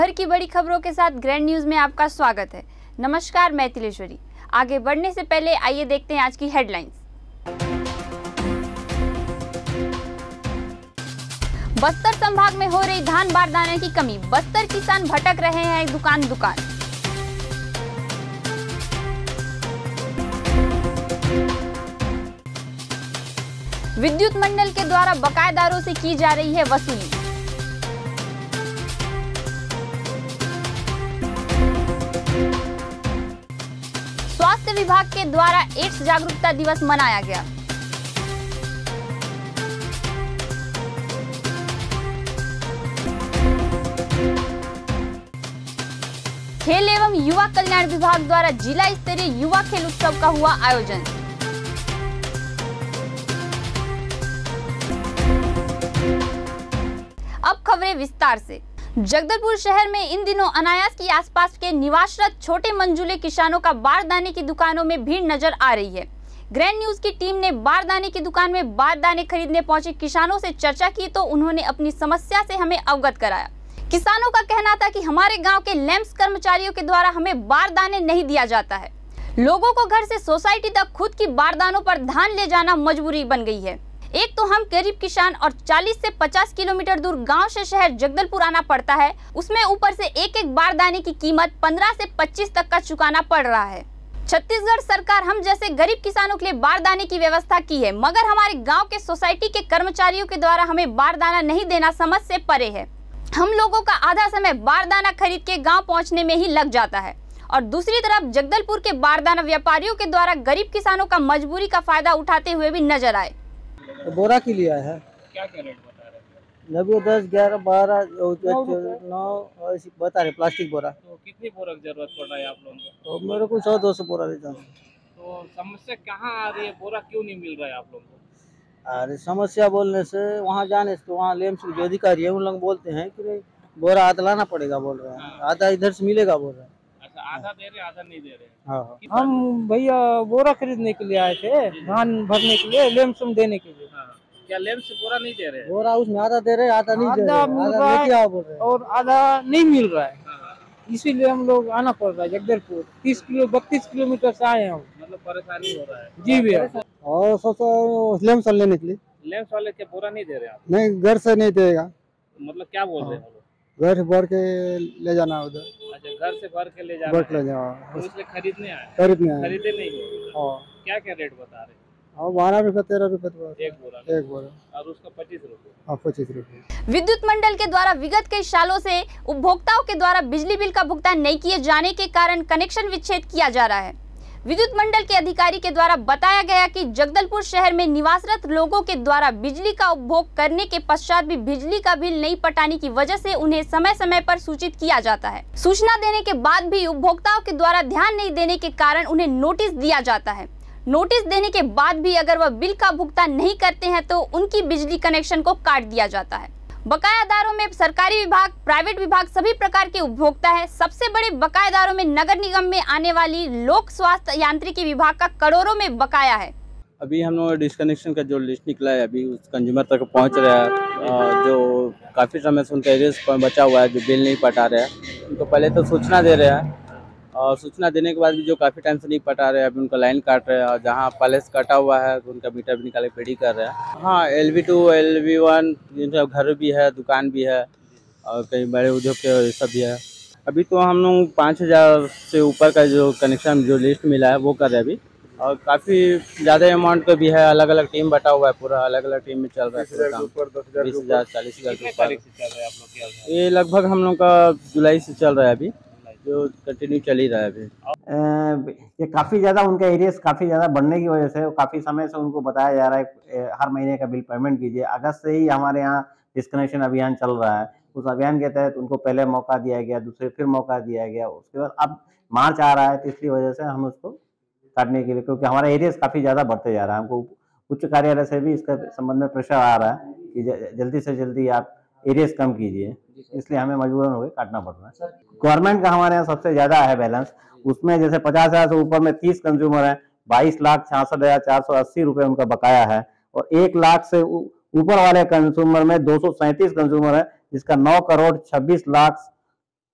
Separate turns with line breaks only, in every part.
भर की बड़ी खबरों के साथ ग्रैंड न्यूज़ में आपका स्वागत है। नमस्कार, मैं तिलेश्वरी। आगे बढ़ने से पहले आइए देखते हैं आज की हेडलाइंस बस्तर संभाग में हो रही धान बारदाने की कमी। बस्तर किसान भटक रहे हैं दुकान दुकान। विद्युत मंडल के द्वारा बकायेदारों से की जा रही है वसूली। विभाग के द्वारा एड्स जागरूकता दिवस मनाया गया। खेल एवं युवा कल्याण विभाग द्वारा जिला स्तरीय युवा खेल उत्सव का हुआ आयोजन। अब खबरें विस्तार से। जगदलपुर शहर में इन दिनों अनायास की आसपास के निवासरत छोटे मंजूले किसानों का बारदाने की दुकानों में भीड़ नज़र आ रही है। ग्रैंड न्यूज़ की टीम ने बारदाने की दुकान में बारदाने खरीदने पहुँचे किसानों से चर्चा की तो उन्होंने अपनी समस्या से हमें अवगत कराया। किसानों का कहना था कि हमारे गाँव के लैंप्स कर्मचारियों के द्वारा हमें बारदाने नहीं दिया जाता है। लोगों को घर से सोसाइटी तक खुद की बारदानों पर धान ले जाना मजबूरी बन गई है। एक तो हम गरीब किसान और 40 से 50 किलोमीटर दूर गाँव से शहर जगदलपुर आना पड़ता है। उसमें ऊपर से एक एक बार बारदाने की कीमत 15 से 25 तक का चुकाना पड़ रहा है। छत्तीसगढ़ सरकार हम जैसे गरीब किसानों के लिए बारदाने की व्यवस्था की है, मगर हमारे गाँव के सोसाइटी के कर्मचारियों के द्वारा हमें बारदाना नहीं देना समझ से परे है। हम लोगों का आधा समय बारदाना खरीद के गाँव पहुँचने में ही लग जाता है। और दूसरी तरफ़ जगदलपुर के बारदाना व्यापारियों के द्वारा गरीब किसानों का मजबूरी का फ़ायदा उठाते हुए भी नज़र आए।
तो बोरा के लिए आया है।
क्या क्या रेट बता रहे थे?
नब्बे दस ग्यारह बारह
नौ।
बता रहे प्लास्टिक बोरा।
तो कितनी बोरा की ज़रूरत पड़ रहा है आप लोगों को?
तो मेरे को सौ दो सौ बोरा लेता हूँ
तो समस्या कहाँ आ रही है? बोरा क्यों नहीं मिल रहा है आप लोगों को?
अरे समस्या बोलने से वहाँ जाने से तो वहाँ लेम्स जो अधिकारी है उन लोग बोलते हैं कि बोरा आधा लाना पड़ेगा बोल रहे हैं।
हाँ।
आधा इधर से मिलेगा बोल रहे हैं।
अच्छा आधा दे रहे आधा नहीं दे रहे
हाँ?
हम भैया बोरा खरीदने के लिए आए थे धान भरने के लिए लेमसम देने के लिए।
क्या लेम्प से बोरा नहीं दे रहे?
बोरा उसमें आधा दे रहे आधा नहीं दे रहे
आधा
हैं।
मिल रहा है।
बोल रहे।
और आधा नहीं मिल रहा है।
हाँ,
इसीलिए हम लोग आना पड़ रहा है जगदलपुर। तीस किलो बत्तीस किलोमीटर से आए हैं हम।
मतलब परेशानी हो रहा है।
जी भैया।
और सौ सौ लेम्स लेने के लिए
लेम्प वाले के बोरा नहीं दे रहे आप?
नहीं घर से नहीं देगा।
मतलब क्या बोल रहे हैं।
घर से भर के ले जाना उधर।
अच्छा घर से भर के ले जा
भर ले
हैं।
जाओ।
तो इसलिए खरीदने आए
खरीदने आए
खरीदे नहीं हाँ? क्या क्या रेट बता रहे हैं
बारह रुपये तेरह रुपये तो
एक बोरा।
एक बोरा।
और उसका पच्चीस रुपये।
हाँ पच्चीस
विद्युत मंडल के द्वारा विगत कई सालों से उपभोक्ताओं के द्वारा बिजली बिल का भुगतान नहीं किए जाने के कारण कनेक्शन विच्छेद किया जा रहा है। विद्युत मंडल के अधिकारी के द्वारा बताया गया कि जगदलपुर शहर में निवासरत लोगों के द्वारा बिजली का उपभोग करने के पश्चात भी बिजली का बिल नहीं पटाने की वजह से उन्हें समय समय पर सूचित किया जाता है। सूचना देने के बाद भी उपभोक्ताओं के द्वारा ध्यान नहीं देने के कारण उन्हें नोटिस दिया जाता है। नोटिस देने के बाद भी अगर वह बिल का भुगतान नहीं करते हैं तो उनकी बिजली कनेक्शन को काट दिया जाता है। बकायादारों में सरकारी विभाग, प्राइवेट विभाग सभी प्रकार के उपभोक्ता है। सबसे बड़े बकायादारों में नगर निगम में आने वाली लोक स्वास्थ्य यांत्रिकी विभाग का करोड़ों में बकाया है।
अभी हम लोग डिस्कनेक्शन का जो लिस्ट निकला है, अभी उस कंज्यूमर तक पहुँच रहा है। जो काफ़ी समय से उनका एरियस बचा हुआ है, जो बिल नहीं पटा रहे हैं। उनको पहले तो सूचना दे रहे हैं और सूचना देने के बाद भी जो काफ़ी टाइम से नहीं पटा रहे अभी उनका लाइन काट रहे हैं और जहाँ पैलेस कटा हुआ है तो उनका मीटर भी निकाले पेडी कर रहे हैं। हाँ L V two L V one जिनका घर भी है दुकान भी है और कई बड़े उद्योग के ये सब भी है। अभी तो हम लोग पाँच हज़ार से ऊपर का जो कनेक्शन जो लिस्ट मिला है वो कर रहे हैं अभी। और काफ़ी ज़्यादा अमाउंट का भी है अलग अलग टीम बटा हुआ है पूरा अलग अलग टीम में चल रहा है बीस हज़ार चालीस हज़ार के ऊपर
तारीख से चल रहा है आप लोग के यहाँ?
ये लगभग हम लोग का जुलाई से चल रहा है अभी। जो कंटिन्यू चल ही रहा है अभी।
ये काफ़ी ज़्यादा उनका एरियस काफ़ी ज़्यादा बढ़ने की वजह से, काफ़ी समय से उनको बताया जा रहा है हर महीने का बिल पेमेंट कीजिए। अगस्त से ही हमारे यहाँ डिस्कनेक्शन अभियान चल रहा है। उस अभियान के तहत उनको पहले मौका दिया गया, दूसरे फिर मौका दिया गया। उसके बाद अब मार्च आ रहा है तो वजह से हम उसको काटने के लिए, क्योंकि हमारा एरियस काफ़ी ज़्यादा बढ़ते जा रहा है। हमको उच्च कार्यालय से भी इसका संबंध में प्रेशर आ रहा है कि जल्दी से जल्दी आप एरियस कम कीजिए। इसलिए हमें मजबूरन हो गए काटना पड़ रहा है गवर्नमेंट का हमारे यहाँ सबसे ज़्यादा है बैलेंस उसमें जैसे पचास हज़ार से ऊपर में तीस कंज्यूमर है बाईस लाख छियासठ हज़ार चार सौ अस्सी रुपए उनका बकाया है और एक लाख से ऊपर वाले कंज्यूमर में दो सौ सैंतीस कंज्यूमर है जिसका नौ करोड़ छब्बीस लाख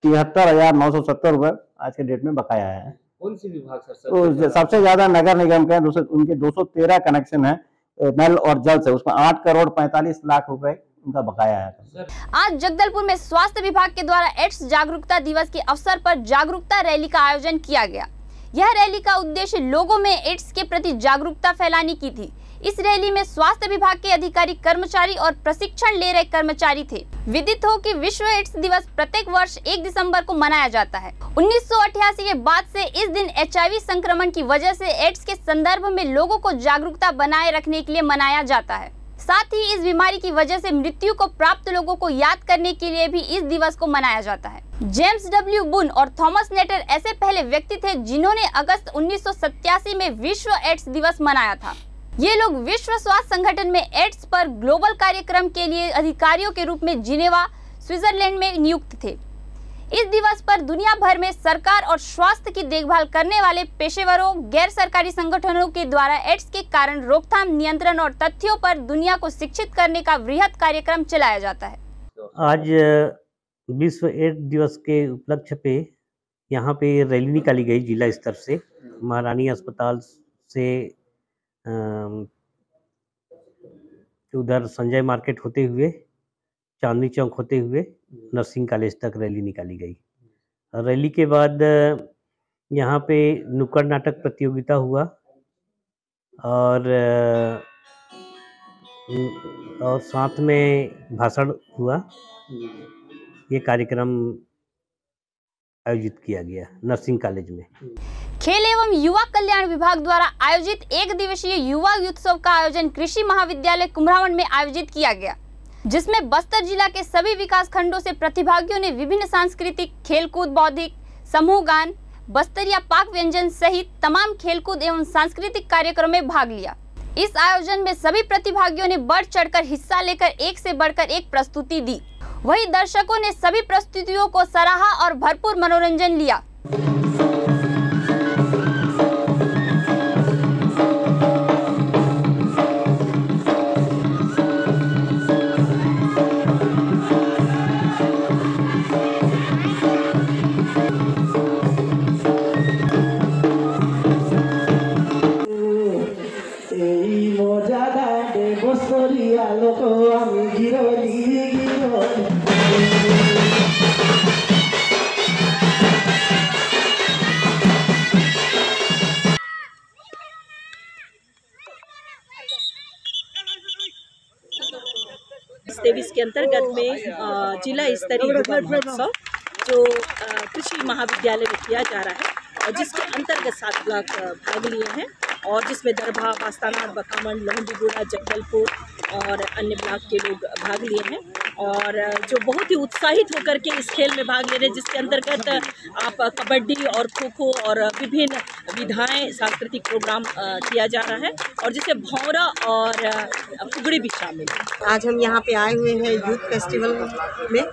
तिहत्तर हज़ार नौ सौ सत्तर रुपये आज के डेट में बकाया है।
कौन सी विभाग सर
तो
सबसे ज़्यादा?
नगर निगम के दूसरे उनके 213 कनेक्शन है नल और जल से। उसमें आठ करोड़ पैंतालीस लाख रुपए उनका बकाया है।
आज जगदलपुर में स्वास्थ्य विभाग के द्वारा एड्स जागरूकता दिवस के अवसर पर जागरूकता रैली का आयोजन किया गया। यह रैली का उद्देश्य लोगों में एड्स के प्रति जागरूकता फैलाने की थी। इस रैली में स्वास्थ्य विभाग के अधिकारी कर्मचारी और प्रशिक्षण ले रहे कर्मचारी थे। विदित हो कि विश्व एड्स दिवस प्रत्येक वर्ष 1 दिसंबर को मनाया जाता है। 1988 के बाद से इस दिन एचआईवी संक्रमण की वजह से एड्स के संदर्भ में लोगों को जागरूकता बनाए रखने के लिए मनाया जाता है। साथ ही इस बीमारी की वजह से मृत्यु को प्राप्त लोगों को याद करने के लिए भी इस दिवस को मनाया जाता है। जेम्स डब्ल्यू बुन और थॉमस नेटर ऐसे पहले व्यक्ति थे जिन्होंने अगस्त 1987 में विश्व एड्स दिवस मनाया था। ये लोग विश्व स्वास्थ्य संगठन में एड्स पर ग्लोबल कार्यक्रम के लिए अधिकारियों के रूप में जिनेवा, स्विट्जरलैंड में नियुक्त थे। इस दिवस पर दुनिया भर में सरकार और स्वास्थ्य की देखभाल करने वाले पेशेवरों, गैर सरकारी संगठनों के द्वारा एड्स के कारण रोकथाम, नियंत्रण और तथ्यों पर दुनिया को शिक्षित करने का वृहद कार्यक्रम चलाया जाता है।
आज, विश्व एड्स दिवस के उपलक्ष्य पे यहाँ पे रैली निकाली गई जिला स्तर से। महारानी अस्पताल से उधर संजय मार्केट होते हुए चांदनी चौक होते हुए नर्सिंग कॉलेज तक रैली निकाली गई। रैली के बाद यहाँ पे नुक्कड़ नाटक प्रतियोगिता हुआ और और साथ में भाषण हुआ। ये कार्यक्रम आयोजित किया गया नर्सिंग कॉलेज में।
खेल एवं युवा कल्याण विभाग द्वारा आयोजित एक दिवसीय युवा उत्सव का आयोजन कृषि महाविद्यालय कुम्हरावंड में आयोजित किया गया। जिसमें बस्तर जिला के सभी विकास खंडों से प्रतिभागियों ने विभिन्न सांस्कृतिक, खेलकूद, बौद्धिक, समूह गान बस्तरिया पाक व्यंजन सहित तमाम खेलकूद एवं सांस्कृतिक कार्यक्रम में भाग लिया। इस आयोजन में सभी प्रतिभागियों ने बढ़ चढ़कर हिस्सा लेकर एक से बढ़कर एक प्रस्तुति दी। वही दर्शकों ने सभी प्रस्तुतियों को सराहा और भरपूर मनोरंजन लिया।
तेईस के अंतर्गत में जिला स्तरीय महोत्सव, जो कृषि महाविद्यालय में किया जा रहा है और जिसके अंतर्गत सात ब्लॉक भाग लिए हैं और जिसमें दरभा बास्ताना, बकामंड लहंदीगुड़ा जगदलपुर और अन्य ब्लॉक के लोग भाग लिए हैं। और जो बहुत ही उत्साहित होकर के इस खेल में भाग ले रहे जिसके अंतर्गत आप कबड्डी और खो खो और विभिन्न विधाएँ सांस्कृतिक प्रोग्राम किया जा रहा है और जिसे भौरा और फुगड़ी भी शामिल है।
आज हम यहाँ पे आए हुए हैं यूथ फेस्टिवल में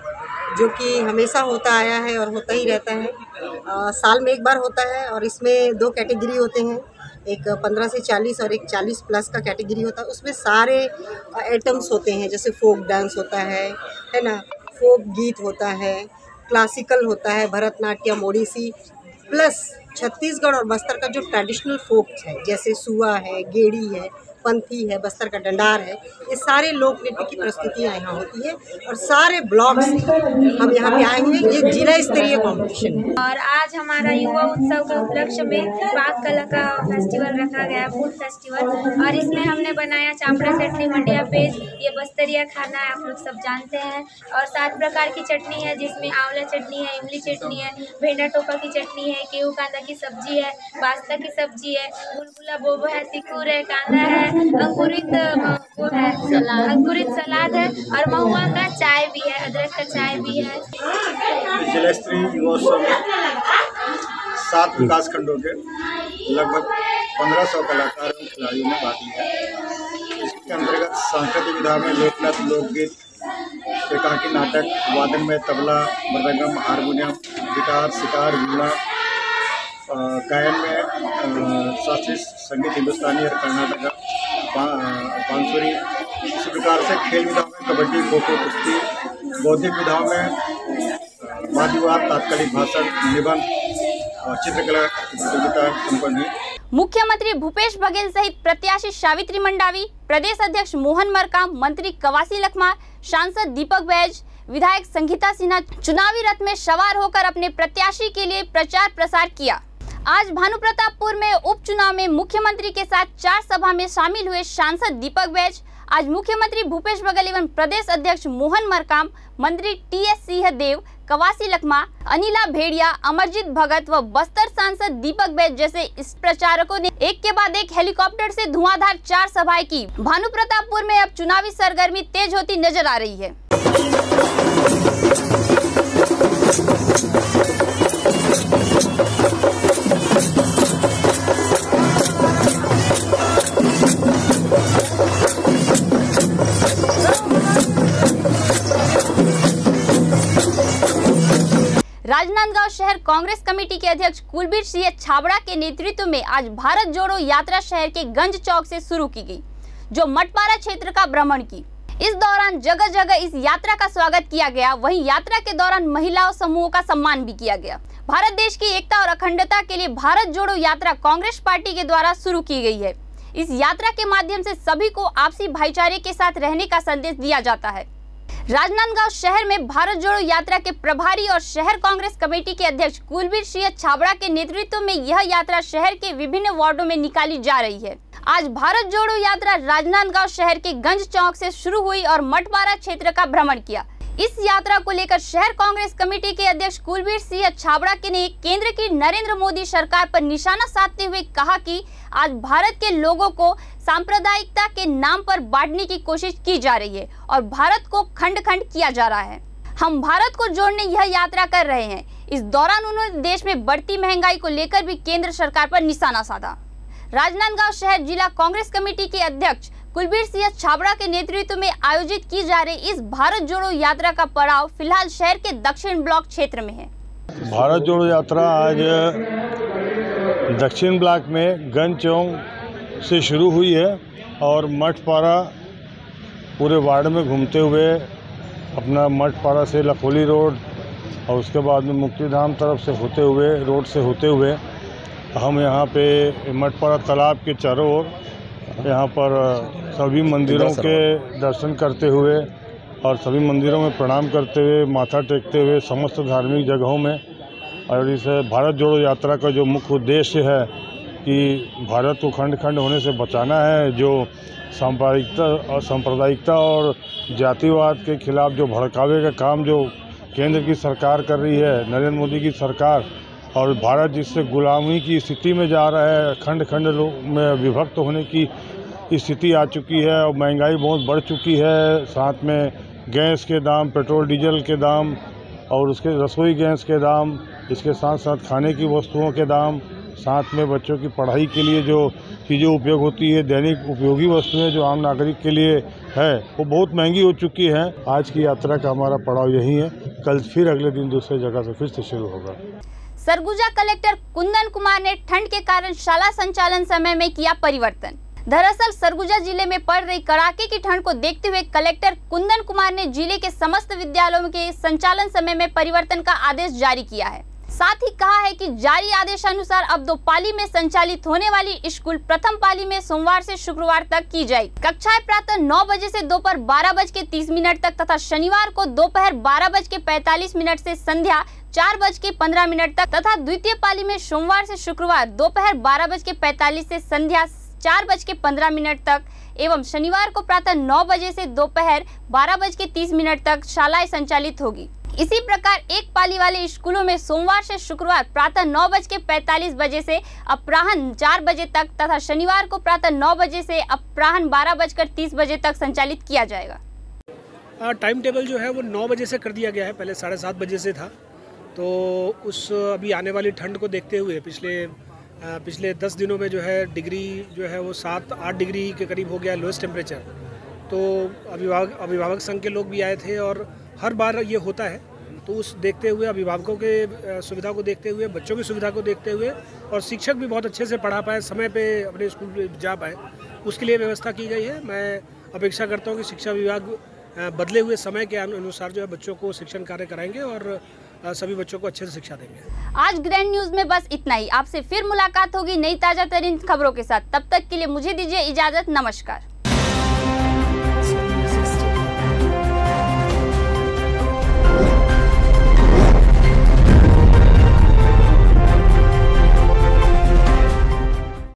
जो कि हमेशा होता आया है और होता ही रहता है। अ, साल में एक बार होता है और इसमें दो कैटेगरी होते हैं एक पंद्रह से चालीस और एक चालीस प्लस का कैटेगरी होता है, उसमें सारे आइटम्स होते हैं, जैसे फोक डांस होता है है ना? फोक गीत होता है क्लासिकल होता है, भरतनाट्यम, ओडिसी प्लस छत्तीसगढ़ और बस्तर का जो ट्रेडिशनल फोक है, जैसे सुआ है, गेड़ी है पंथी है, बस्तर का डंडार है, ये सारे लोक नृत्य की प्रस्तुतियाँ यहाँ होती है और सारे ब्लॉग्स हम यहाँ पे आए हैं, ये जिला स्तरीय कॉम्पिटिशन है।
और आज हमारा युवा उत्सव के उपलक्ष्य में पाक कला का फेस्टिवल रखा गया फ़ूड फेस्टिवल और इसमें हमने बनाया चापड़ा चटनी मंडिया पेस्ट ये बस्तरिया खाना है, आप लोग सब जानते हैं। और सात प्रकार की चटनी है, जिसमें आंवला चटनी है, इमली चटनी है, भेंडा टोपा की चटनी है गेहूँ कांदा की सब्ज़ी है, पास्ता की सब्ज़ी है, बुलबुला, बोबो है तिकुर है, कांदा है अंकुरित है अंकुरित सलाद है और महुआ का चाय भी है, अदरक का चाय भी है।
सात विकास खंडों के लगभग पंद्रह सौ कलाकार एवं खिलाड़ियों ने भाग लिया इसके अंतर्गत सांस्कृतिक विधा में लोकनृत्य लोकगीत, एकांकी नाटक, वादन में तबला मृदंगम हारमोनियम, गिटार, सितार वीणा गायन में शास्त्रीय संगीत हिंदुस्तानी और कर्नाटक बांसुरी इसी प्रकार से खेल विधाओं में कबड्डी, खो खो, कुश्ती, बौद्धिक विधाओं में वाद विवाद तात्कालिक भाषण निबंध और चित्रकला प्रतियोगिता संपन्न हुई।
मुख्यमंत्री भूपेश बघेल सहित प्रत्याशी सावित्री मंडावी, प्रदेश अध्यक्ष मोहन मरकाम, मंत्री कवासी लखमा सांसद दीपक बैज, विधायक संगीता सिन्हा चुनावी रथ में सवार होकर अपने प्रत्याशी के लिए प्रचार प्रसार किया। आज भानु प्रतापपुर में उपचुनाव में मुख्यमंत्री के साथ चार सभा में शामिल हुए सांसद दीपक बैज। आज मुख्यमंत्री भूपेश बघेल एवं प्रदेश अध्यक्ष मोहन मरकाम, मंत्री टी एस सिंहदेव, कवासी लखमा, अनिला भेड़िया, अमरजीत भगत व बस्तर सांसद दीपक बैज जैसे इस प्रचारकों ने एक के बाद एक हेलीकॉप्टर से धुआंधार चार सभाएँ की। भानु प्रतापपुर में अब चुनावी सरगर्मी तेज होती नज़र आ रही है। शहर कांग्रेस कमेटी के अध्यक्ष कुलबीर सिंह छाबड़ा के नेतृत्व में आज भारत जोड़ो यात्रा शहर के गंज चौक से शुरू की गई, जो मटपारा क्षेत्र का भ्रमण की। इस दौरान जगह जगह इस यात्रा का स्वागत किया गया, वहीं यात्रा के दौरान महिलाओं समूहों का सम्मान भी किया गया। भारत देश की एकता और अखंडता के लिए भारत जोड़ो यात्रा कांग्रेस पार्टी के द्वारा शुरू की गई है। इस यात्रा के माध्यम से सभी को आपसी भाईचारे के साथ रहने का संदेश दिया जाता है। राजनांदगांव शहर में भारत जोड़ो यात्रा के प्रभारी और शहर कांग्रेस कमेटी के अध्यक्ष कुलबीर सिंह छाबड़ा के नेतृत्व में यह यात्रा शहर के विभिन्न वार्डो में निकाली जा रही है। आज भारत जोड़ो यात्रा राजनांदगांव शहर के गंज चौक से शुरू हुई और मटवारा क्षेत्र का भ्रमण किया। इस यात्रा को लेकर शहर कांग्रेस कमेटी के अध्यक्ष कुलबीर सिंह छाबड़ा के ने केंद्र की नरेंद्र मोदी सरकार पर निशाना साधते हुए कहा कि आज भारत के लोगों को सांप्रदायिकता के नाम पर बांटने की कोशिश की जा रही है और भारत को खंड खंड किया जा रहा है। हम भारत को जोड़ने यह यात्रा कर रहे हैं। इस दौरान उन्होंने देश में बढ़ती महँगाई को लेकर भी केंद्र सरकार पर निशाना साधा। राजनांदगांव शहर जिला कांग्रेस कमेटी के अध्यक्ष कुलबीर सिंह छाबड़ा के नेतृत्व में आयोजित की जा रही इस भारत जोड़ो यात्रा का पड़ाव फ़िलहाल शहर के दक्षिण ब्लॉक क्षेत्र में है।
भारत जोड़ो यात्रा आज दक्षिण ब्लॉक में गंज चौक से शुरू हुई है और मठपारा पूरे वार्ड में घूमते हुए अपना मठपारा से लखोली रोड और उसके बाद में मुक्तिधाम तरफ़ से होते हुए, रोड से होते हुए हम यहाँ पे मठपारा तालाब के चारों ओर यहाँ पर सभी मंदिरों के दर्शन करते हुए और सभी मंदिरों में प्रणाम करते हुए माथा टेकते हुए समस्त धार्मिक जगहों में और इस भारत जोड़ो यात्रा का जो मुख्य उद्देश्य है कि भारत को खंड खंड होने से बचाना है जो सांप्रदायिकता और सांप्रदायिकता और जातिवाद के खिलाफ जो भड़कावे का काम जो केंद्र की सरकार कर रही है नरेंद्र मोदी की सरकार और भारत जिससे गुलामी की स्थिति में जा रहा है खंड खंड में विभक्त होने की स्थिति आ चुकी है और महँगाई बहुत बढ़ चुकी है। साथ में गैस के दाम, पेट्रोल, डीजल के दाम और उसके रसोई गैस के दाम, इसके साथ साथ खाने की वस्तुओं के दाम, साथ में बच्चों की पढ़ाई के लिए जो चीज़ें उपयोग होती है, दैनिक उपयोगी वस्तुएँ जो आम नागरिक के लिए है, वो बहुत महँगी हो चुकी हैं। आज की यात्रा का हमारा पड़ाव यही है। कल फिर अगले दिन दूसरे जगह से फिर से शुरू होगा।
सरगुजा कलेक्टर कुंदन कुमार ने ठंड के कारण शाला संचालन समय में किया परिवर्तन। दरअसल सरगुजा ज़िले में पड़ रही कड़ाके की ठंड को देखते हुए कलेक्टर कुंदन कुमार ने ज़िले के समस्त विद्यालयों के संचालन समय में परिवर्तन का आदेश जारी किया है। साथ ही कहा है कि जारी आदेश अनुसार अब दो पाली में संचालित होने वाली स्कूल प्रथम पाली में सोमवार से शुक्रवार तक की जाएगी। कक्षाएँ प्रातः नौ बजे से दोपहर बारह बज के तीस मिनट तक तथा शनिवार को दोपहर बारह बज के पैतालीस मिनट से संध्या चार बज के पंद्रह मिनट तक तथा द्वितीय पाली में सोमवार से शुक्रवार दोपहर बारह बज के पैतालीस से संध्या चार बज के पंद्रह मिनट तक, एवं शनिवार को प्रातः नौ बजे से दोपहर बारह बज के तीस मिनट तक शालाएँ संचालित होगी। इसी प्रकार एक पाली वाले स्कूलों में सोमवार से शुक्रवार प्रातः नौ बज के पैतालीस बजे से अपराहन चार बजे तक तथा शनिवार को प्रातः नौ बजे से अपराहन बारह बजकर तीस बजे तक संचालित किया जाएगा।
टाइम टेबल जो है वो नौ बजे से कर दिया गया है। पहले साढ़े सात बजे से था। तो उस अभी आने वाली ठंड को देखते हुए पिछले पिछले दस दिनों में जो है डिग्री जो है वो सात, आठ डिग्री के करीब हो गया लोएस्ट टेम्परेचर तो अभिभावक अभिभावक संघ के लोग भी आए थे और हर बार ये होता है। तो उस देखते हुए, अभिभावकों के सुविधा को देखते हुए, बच्चों की सुविधा को देखते हुए और शिक्षक भी बहुत अच्छे से पढ़ा पाए, समय पे अपने स्कूल जा पाए। उसके लिए व्यवस्था की गई है। मैं अपेक्षा करता हूँ कि शिक्षा विभाग बदले हुए समय के अनुसार जो है बच्चों को शिक्षण कार्य कराएँगे और सभी बच्चों को अच्छे से शिक्षा देंगे।
आज ग्रैंड न्यूज़ में बस इतना ही। आपसे फिर मुलाकात होगी नई ताज़ा तरीन खबरों के साथ। तब तक के लिए मुझे दीजिए इजाज़त। नमस्कार।